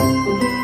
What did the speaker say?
Música